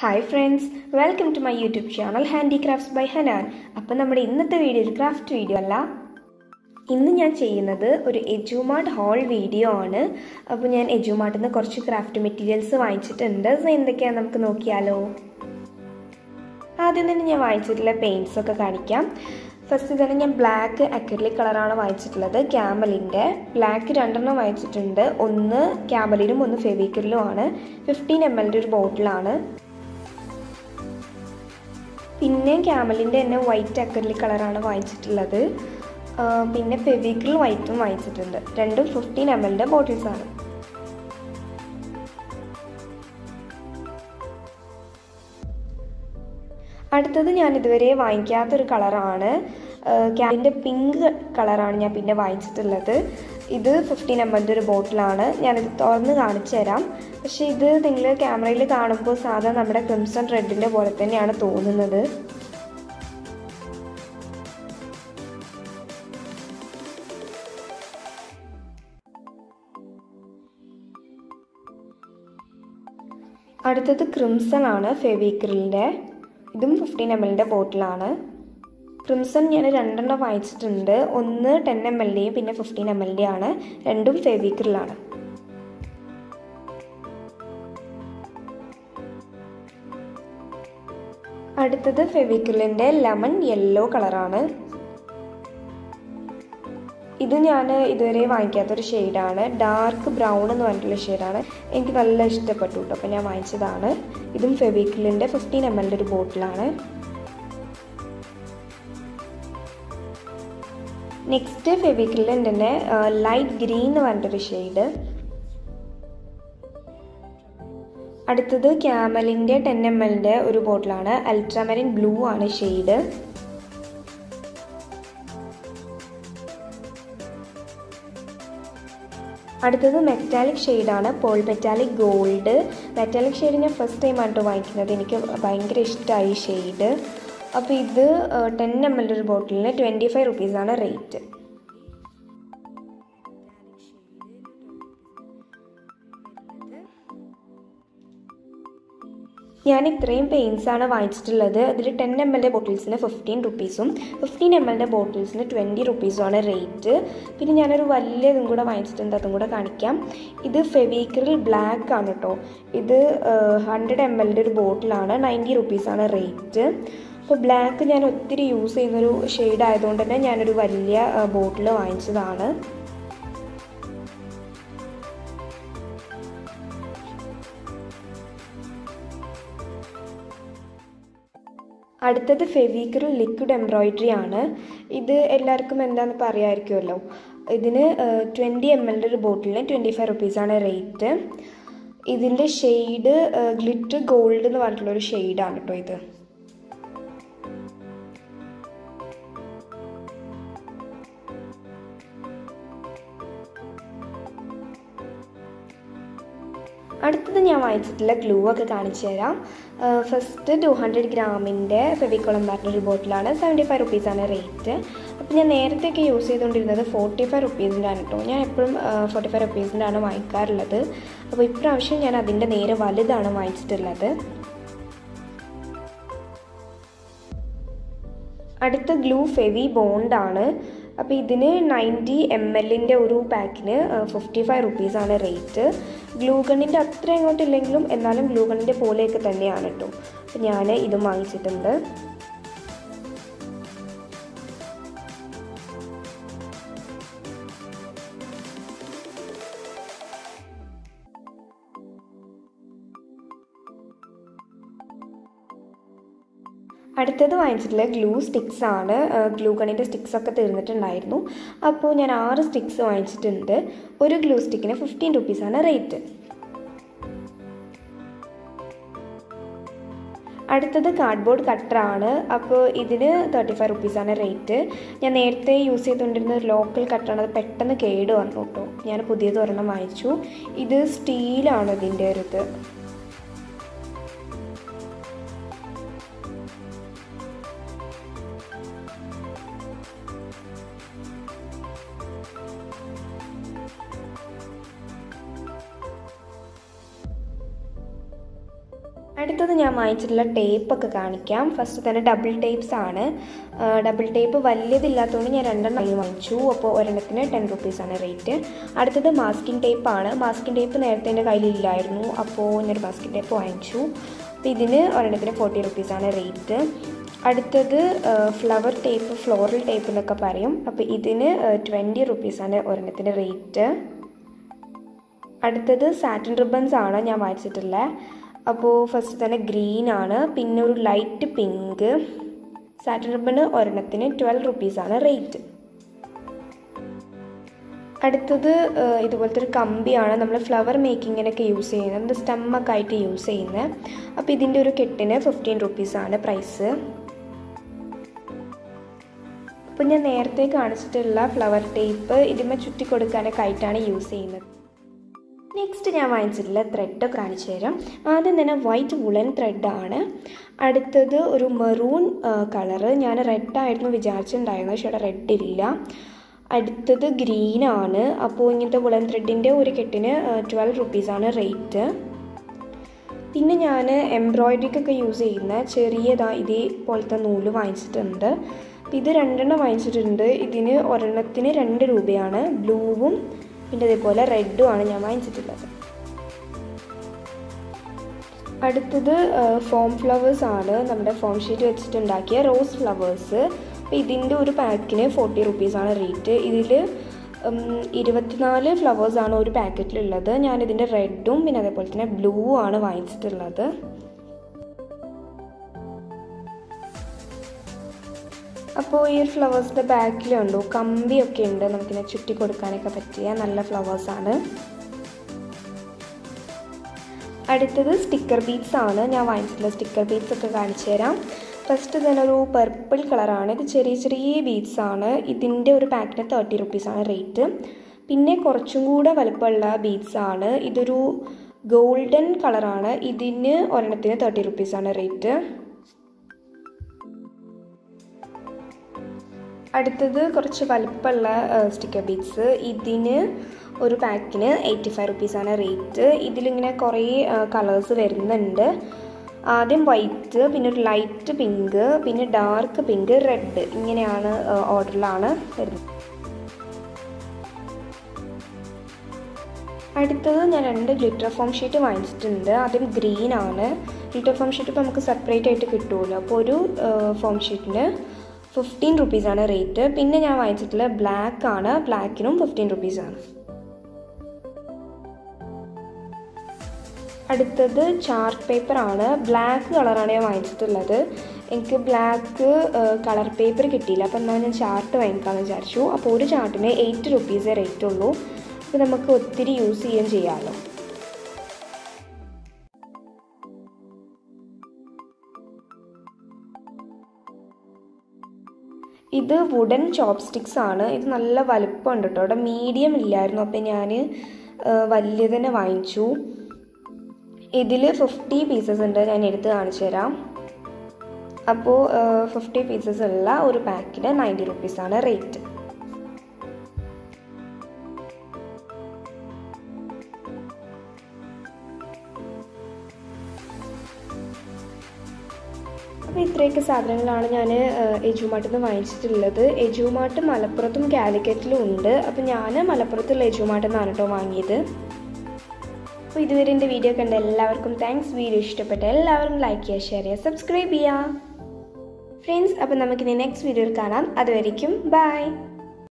Hi friends welcome to my YouTube channel handicrafts by Hanan അപ്പം നമ്മുടെ ഇന്നത്തെ video ഒരു ക്രാഫ്റ്റ് വീഡിയോ അല്ല. ഇന്ന് ഞാൻ ചെയ്യുന്നത് ഒരു എജുമാർട്ട് ഹോൾ വീഡിയോ ആണ്. അപ്പോൾ ഞാൻ എജുമാർട്ടിൽ നിന്ന് കുറച്ച് ക്രാഫ്റ്റ് മെറ്റീരിയൽസ് വാങ്ങിച്ചിട്ടുണ്ട്. സോ എന്തൊക്കെയാണ് നമുക്ക് നോക്കിയാലോ? ആദ്യം തന്നെ ഞാൻ വാങ്ങിച്ചിട്ടുള്ള പെയിന്റ്സ് ഒക്കെ കാണിക്കാം. ഫസ്റ്റ് തന്നെ ഞാൻ ബ്ലാക്ക് അക്രലിക് കളറാണ് വാങ്ങിച്ചിട്ടുള്ളത് ക്യാമലിന്റെ ബ്ലാക്ക് രണ്ടെണ്ണം വാങ്ങിച്ചിട്ടുണ്ട്. ഒന്ന് ക്യാമലിനും ഒന്ന് ഫെവിക്കലിലും ആണ്. ഫിഫ്റ്റീൻ എം എല്ലിന്റെ ഒരു ബോട്ടിലാണ് പിന്നെ ക്യാമലിന്റെ തന്നെ വൈറ്റ് അക്രലിക് കളറാണ് വാങ്ങിച്ചിട്ടുള്ളത്. പിന്നെ ഫെവിക്രിൽ വൈറ്റും വാങ്ങിച്ചിട്ടുണ്ട്. രണ്ടും ഫിഫ്റ്റീൻ എം എല്ലിന്റെ ബോട്ടിൽസാണ് അടുത്തത് ഞാൻ ഇതുവരെ വാങ്ങിക്കാത്തൊരു കളറാണ് ക്യാബിന്റെ പിങ്ക് കളറാണ് ഞാൻ പിന്നെ വാങ്ങിച്ചിട്ടുള്ളത് ഇത് ഫിഫ്റ്റീൻ എം എല്ലിന്റെ ഒരു ബോട്ടിലാണ്. ഞാനിത് തുറന്ന് കാണിച്ചു തരാം. പക്ഷേ ഇത് നിങ്ങൾ ക്യാമറയിൽ കാണുമ്പോൾ സാധാ നമ്മുടെ ക്രിംസൺ റെഡിന്റെ പോലെ തന്നെയാണ് തോന്നുന്നത്. അടുത്തത് ക്രിംസൺ ആണ് ഫെവിക്രിലിന്റെ ഇതും ഫിഫ്റ്റീൻ എം എല്ലിന്റെ ബോട്ടിലാണ്. ക്രിംസൺ ഞാൻ രണ്ടെണ്ണം വായിച്ചിട്ടുണ്ട്. ഒന്ന് ടെൻ എം എല്ലിന്റെയും പിന്നെ ഫിഫ്റ്റീൻ എം എല്ലിന്റെ ആണ്. രണ്ടും ഫെവിക്രിലാണ്. അടുത്തത് ഫെവിക്രിലിന്റെ ലെമൺ യെല്ലോ കളറാണ്. ഇത് ഞാൻ ഇതുവരെ വാങ്ങിക്കാത്തൊരു ഷെയ്ഡാണ്. ഡാർക്ക് ബ്രൗൺ എന്ന് പറഞ്ഞിട്ടുള്ള ഷെയ്ഡാണ്. എനിക്ക് നല്ല ഇഷ്ടപ്പെട്ടു കേട്ടോ അപ്പോൾ ഞാൻ വാങ്ങിച്ചതാണ്. ഇതും ഫെവിക്രിലിന്റെ ഫിഫ്റ്റീൻ എം എല്ലിന്റെ ഒരു ബോട്ടിലാണ്. നെക്സ്റ്റ് ഫെവിക്രിലിന്റെ തന്നെ ലൈറ്റ് ഗ്രീൻ എന്ന് പറഞ്ഞിട്ടൊരു ഷെയ്ഡ് അടുത്തത് ക്യാമലിന്റെ ടെൻ എം എല്ലിന്റെ ഒരു ബോട്ടിലാണ് അൾട്രാമരിൻ ബ്ലൂ ആണ് ഷെയ്ഡ് അടുത്തത് മെറ്റാലിക് ഷെയ്ഡാണ് പോൾ മെറ്റാലിക് ഗോൾഡ് മെറ്റാലിക് ഷെയ്ഡ് ഞാൻ ഫസ്റ്റ് ടൈം ആണ് വാങ്ങിക്കുന്നത്. എനിക്ക് ഭയങ്കര ഇഷ്ടമായി ഷെയ്ഡ് അപ്പോൾ ഇത് ടെൻ എം എൽ ഒരു ബോട്ടിലിന് ട്വന്റി ഫൈവ് റുപ്പീസാണ് റേറ്റ്. ഞാൻ ഇത്രയും പെയിൻസ് ആണ് വാങ്ങിച്ചിട്ടുള്ളത്. അതിൽ ടെൻ എം എല്ലിന്റെ ബോട്ടിൽസിന് ഫിഫ്റ്റീൻ റുപ്പീസും ഫിഫ്റ്റീൻ എം എല്ലിന്റെ ബോട്ടിൽസിന് ട്വന്റി റുപ്പീസുമാണ് റേറ്റ്. പിന്നെ ഞാനൊരു വലിയ ഇതും കൂടെ വാങ്ങിച്ചിട്ടുണ്ട് അതും കൂടെ കാണിക്കാം. ഇത് ഫെവിക്രിൽ ബ്ലാക്ക് ആണ് കേട്ടോ. ഇത് ഹൺഡ്രഡ് എം എല്ലിന്റെ ഒരു ബോട്ടിലാണ് നയന്റി റുപ്പീസാണ് റേറ്റ്. അപ്പോൾ ബ്ലാക്ക് ഞാൻ ഒത്തിരി യൂസ് ചെയ്യുന്നൊരു ഷെയ്ഡ് ആയതുകൊണ്ട് തന്നെ ഞാനൊരു വലിയ ബോട്ടിൽ വാങ്ങിച്ചതാണ്. അടുത്തത് ഫെവീക്കറിൽ ലിക്വിഡ് എംബ്രോയിഡറി ആണ്. ഇത് എല്ലാവർക്കും എന്താണെന്ന് പറയാമായിരിക്കുമല്ലോ ഇതിന് ട്വന്റി എം എല്ലിന്റെ ഒരു ബോട്ടിലിന് ട്വന്റി ഫൈവ് റുപ്പീസാണ് റേറ്റ് ഇതിന്റെ ഷെയ്ഡ് ഗ്ലിറ്റർ ഗോൾഡ് എന്ന് പറഞ്ഞിട്ടുള്ളൊരു ഷെയ്ഡാണ് കേട്ടോ ഇത്. അടുത്തത് ഞാൻ വാങ്ങിച്ചിട്ടുള്ള ഗ്ലൂ ഒക്കെ കാണിച്ചു തരാം. ഫസ്റ്റ് ടു ഹൺഡ്രഡ് ഗ്രാമിന്റെ ഫെവിക്കോളം പറഞ്ഞൊരു ബോട്ടിലാണ് സെവന്റി ഫൈവ് റുപ്പീസാണ് റേറ്റ് അപ്പോൾ ഞാൻ നേരത്തെയൊക്കെ യൂസ് ചെയ്തുകൊണ്ടിരുന്നത് ഫോർട്ടി ഫൈവ് റുപ്പീസിന്റെ ആണ് കേട്ടോ ഞാൻ എപ്പോഴും ഫോർട്ടി ഫൈവ് റുപ്പീസിന്റെ ആണ് വാങ്ങിക്കാറുള്ളത് അപ്പോൾ ഇപ്രാവശ്യം ഞാൻ അതിന്റെ നേരെ വലുതാണ് വാങ്ങിച്ചിട്ടുള്ളത് അടുത്ത ഗ്ലൂ ഫെവി ബോണ്ടാണ് അപ്പോൾ ഇതിന് നയന്റി എം എല്ലിന്റെ ഒരു പാക്കിന് ഫിഫ്റ്റി ഫൈവ് റുപ്പീസാണ് റേറ്റ് ഗ്ലൂഗണിന്റെ അത്ര അങ്ങോട്ട് ഇല്ലെങ്കിലും എന്നാലും ഗ്ലൂഗണിന്റെ പോലെയൊക്കെ തന്നെയാണ് കേട്ടോ അപ്പോൾ ഞാൻ ഇതും വാങ്ങിച്ചിട്ടുണ്ട്. അടുത്തത് വാങ്ങിച്ചിട്ടുള്ള ഗ്ലൂ സ്റ്റിക്സ് ആണ്. ഗ്ലൂ കണിന്റെ സ്റ്റിക്സ് ഒക്കെ തീർന്നിട്ടുണ്ടായിരുന്നു. അപ്പോൾ ഞാൻ ആറ് സ്റ്റിക്സ് വാങ്ങിച്ചിട്ടുണ്ട്. ഒരു ഗ്ലൂ സ്റ്റിക്കിന് ഫിഫ്റ്റീൻ റുപ്പീസാണ് റേറ്റ് അടുത്തത് കാർഡ്ബോർഡ് കട്ടറാണ് അപ്പോൾ ഇതിന് തേർട്ടി ഫൈവ് റുപ്പീസാണ് റേറ്റ് ഞാൻ നേരത്തെ യൂസ് ചെയ്തുകൊണ്ടിരുന്ന ഒരു ലോക്കൽ കട്ടറാണ് അത് പെട്ടെന്ന് കേട് വന്നു കേട്ടോ. ഞാൻ പുതിയത് ഒരെണ്ണം വാങ്ങിച്ചു. ഇത് സ്റ്റീലാണ് ഇതിന്റെ ഒരു ഇത് അടുത്തത് ഞാൻ വാങ്ങിച്ചിട്ടുള്ള ടേപ്പൊക്കെ കാണിക്കാം. ഫസ്റ്റ് തന്നെ ഡബിൾ ടേപ്സ് ആണ്. ഡബിൾ ടേപ്പ് വലിയതില്ലാത്തതുകൊണ്ട് ഞാൻ രണ്ടെണ്ണം വാങ്ങിച്ചു. അപ്പോൾ ഒരെണ്ണത്തിന് ടെൻ റുപ്പീസാണ് റേറ്റ് അടുത്തത് മാസ്കിംഗ് ടേപ്പാണ് മാസ്കിംഗ് ടേപ്പ് നേരത്തെ എന്റെ കയ്യിലില്ലായിരുന്നു. അപ്പോൾ ഞാനൊരു മാസ്കിംഗ് ടേപ്പ് വാങ്ങിച്ചു. അപ്പോൾ ഇതിന് ഒരെണ്ണത്തിന് ഫോർട്ടി റുപ്പീസാണ് റേറ്റ് അടുത്തത് ഫ്ലവർ ടേപ്പ് ഫ്ലോറൽ ടേപ്പ് എന്നൊക്കെ പറയും. അപ്പോൾ ഇതിന് ട്വന്റി റുപ്പീസാണ് ഒരെണ്ണത്തിന്റെ റേറ്റ് അടുത്തത് സാറ്റിൻ റിബൺസ് ആണ് ഞാൻ വാങ്ങിച്ചിട്ടുള്ളത് അപ്പോൾ ഫസ്റ്റ് തന്നെ ഗ്രീൻ ആണ് പിന്നെ ഒരു ലൈറ്റ് പിങ്ക് സാറ്റിൻ റിബണ് ഒരെണ്ണത്തിന് ട്വൽവ് റുപ്പീസാണ് റേറ്റ് അടുത്തത് ഇതുപോലത്തെ ഒരു കമ്പിയാണ് നമ്മൾ ഫ്ലവർ മേക്കിങ്ങിനൊക്കെ യൂസ് ചെയ്യുന്നത് നമ്മുടെ സ്റ്റമ്മൊക്കെ ആയിട്ട് യൂസ് ചെയ്യുന്നത് അപ്പോൾ ഇതിന്റെ ഒരു കെട്ടിന് ഫിഫ്റ്റീൻ റുപ്പീസാണ് പ്രൈസ് അപ്പോൾ ഞാൻ നേരത്തെ കാണിച്ചിട്ടുള്ള ഫ്ലവർ ടേപ്പ് ഇതിന്മേ ചുറ്റി കൊടുക്കാനൊക്കെ ആയിട്ടാണ് യൂസ് ചെയ്യുന്നത്. നെക്സ്റ്റ് ഞാൻ വാങ്ങിച്ചിട്ടുള്ള ത്രെഡ് കാണിച്ചു തരാം. ആദ്യം തന്നെ വൈറ്റ് വുളൻ ത്രെഡാണ് അടുത്തത് ഒരു മെറൂൺ കളറ് ഞാൻ റെഡായിരുന്നു വിചാരിച്ചിട്ടുണ്ടായിരുന്നു പക്ഷേ റെഡ് ഇല്ല. അടുത്തത് ഗ്രീനാണ് അപ്പോൾ ഇങ്ങനത്തെ വുളൻ ത്രെഡിന്റെ ഒരു കെട്ടിന് ട്വൽവ് റുപ്പീസാണ് റേറ്റ് പിന്നെ ഞാൻ എംബ്രോയ്ഡറിക്കൊക്കെ യൂസ് ചെയ്യുന്ന ചെറിയതാ ഇതേപോലത്തെ നൂൽ വാങ്ങിച്ചിട്ടുണ്ട്. ഇത് രണ്ടെണ്ണം വാങ്ങിച്ചിട്ടുണ്ട്. ഇതിന് ഒരെണ്ണത്തിന് രണ്ട് രൂപയാണ്. ബ്ലൂവും പിന്നെ ഇതേപോലെ റെഡും ആണ് ഞാൻ വാങ്ങിച്ചിട്ടുള്ളത്. അടുത്തത് ഫോം ഫ്ലവേഴ്സ് ആണ് നമ്മുടെ ഫോം ഷീറ്റ് വെച്ചിട്ടുണ്ടാക്കിയ റോസ് ഫ്ലവേഴ്സ്. അപ്പോൾ ഇതിന്റെ ഒരു പാക്കിന് ഫോർട്ടി റുപ്പീസാണ് റേറ്റ്. ഇതിൽ ഇരുപത്തിനാല് ഫ്ലവേഴ്സാണ് ഒരു പാക്കറ്റിലുള്ളത്. ഞാനിതിന്റെ റെഡും പിന്നെ അതേപോലെ തന്നെ ബ്ലൂവും ആണ് വാങ്ങിച്ചിട്ടുള്ളത്. അപ്പോൾ ഈ ഒരു ഫ്ലവേഴ്സിന്റെ ബാക്കിലുണ്ടോ കമ്പിയൊക്കെ ഉണ്ട്. നമുക്കിങ്ങനെ ചുറ്റി കൊടുക്കാനൊക്കെ പറ്റിയ നല്ല ഫ്ലവേഴ്സാണ് അടുത്തത് സ്റ്റിക്കർ ബീഡ്സ് ആണ്. ഞാൻ വാങ്ങിച്ചിട്ടുള്ള സ്റ്റിക്കർ ബീഡ്സ് ഒക്കെ കാണിച്ചു തരാം. ഫസ്റ്റ് തന്നെ ഒരു പർപ്പിൾ കളറാണ് ഇത് ചെറിയ ചെറിയ ബീഡ്സ് ആണ്. ഇതിന്റെ ഒരു പാക്കിന് തേർട്ടി റുപ്പീസാണ് റേറ്റ് പിന്നെ കുറച്ചും കൂടെ വലുപ്പമുള്ള ബീഡ്സ് ആണ്. ഇതൊരു ഗോൾഡൻ കളറാണ് ഇതിന് ഒരെണ്ണത്തിന് തേർട്ടി റുപ്പീസാണ് റേറ്റ് അടുത്തത് കുറച്ച് വലുപ്പമുള്ള സ്റ്റിക്കർ ബീഡ്സ് ഇതിന് ഒരു പാക്കിന് എയ്റ്റി ഫൈവ് റുപ്പീസാണ് റേറ്റ് ഇതിലിങ്ങനെ കുറേ കളേഴ്സ് വരുന്നുണ്ട്. ആദ്യം വൈറ്റ് പിന്നെ ഒരു ലൈറ്റ് പിങ്ക് പിന്നെ ഡാർക്ക് പിങ്ക് റെഡ് ഇങ്ങനെയാണ് ഓർഡറിലാണ് വരുന്നത്. അടുത്തത് ഞാൻ രണ്ട് ഗ്ലിറ്റർ ഫോം ഷീറ്റ് വാങ്ങിച്ചിട്ടുണ്ട്. ആദ്യം ഗ്രീൻ ആണ്. ഗ്ലിറ്റർ ഫോം ഷീറ്റ് ഇപ്പോൾ നമുക്ക് സെപ്പറേറ്റ് ആയിട്ട് കിട്ടുമല്ലോ അപ്പോൾ ഒരു ഫോം ഷീറ്റിന് ഫിഫ്റ്റീൻ റുപ്പീസാണ് റേറ്റ് പിന്നെ ഞാൻ വാങ്ങിച്ചിട്ടുള്ള ബ്ലാക്ക് ആണ്. ബ്ലാക്കിനും ഫിഫ്റ്റീൻ റുപ്പീസാണ് അടുത്തത് ചാർട്ട് പേപ്പർ ആണ്. ബ്ലാക്ക് കളറാണ് ഞാൻ വാങ്ങിച്ചിട്ടുള്ളത്. എനിക്ക് ബ്ലാക്ക് കളർ പേപ്പർ കിട്ടിയില്ല. അപ്പോൾ എന്നാൽ ഞാൻ ചാർട്ട് വാങ്ങിക്കാമെന്ന് വിചാരിച്ചു. അപ്പോൾ ഒരു ചാർട്ടിന് എയ്റ്റ് റുപ്പീസേ റേറ്റ് ഉള്ളൂ. അപ്പോൾ നമുക്ക് ഒത്തിരി യൂസ് ചെയ്യുകയും ചെയ്യാമല്ലോ ഇത് വുഡൻ ചോപ്പ് സ്റ്റിക്സ് ആണ്. ഇത് നല്ല വലുപ്പമുണ്ട് കേട്ടോ അവിടെ മീഡിയം ഇല്ലായിരുന്നു. അപ്പോൾ ഞാൻ വലിയ തന്നെ വാങ്ങിച്ചു. ഇതിൽ ഫിഫ്റ്റി പീസസ് ഉണ്ട്. ഞാൻ എടുത്ത് കാണിച്ചു തരാം. അപ്പോൾ ഫിഫ്റ്റി പീസസ് ഉള്ള ഒരു പാക്കിന് നയന്റി റുപ്പീസാണ് റേറ്റ് അപ്പോൾ ഇത്രയൊക്കെ സാധനങ്ങളാണ് ഞാൻ എജുമാട്ടിൽ നിന്ന് വാങ്ങിച്ചിട്ടുള്ളത്. എജുമാട്ട് മലപ്പുറത്തും കാലിക്കറ്റിലും ഉണ്ട്. അപ്പോൾ ഞാൻ മലപ്പുറത്തുള്ള എജുമാട്ടിൽ നിന്നാണ് കേട്ടോ വാങ്ങിയത്. അപ്പോൾ ഇതുവരെ എന്റെ വീഡിയോ കണ്ട എല്ലാവർക്കും താങ്ക്സ് വീഡിയോ ഇഷ്ടപ്പെട്ട എല്ലാവരും ലൈക്ക് ചെയ്യുക ഷെയർ ചെയ്യുക സബ്സ്ക്രൈബ് ചെയ്യുക. ഫ്രണ്ട്സ് അപ്പോൾ നമുക്കിനി നെക്സ്റ്റ് വീഡിയോയിൽ കാണാം. അതുവരയ്ക്കും ബൈ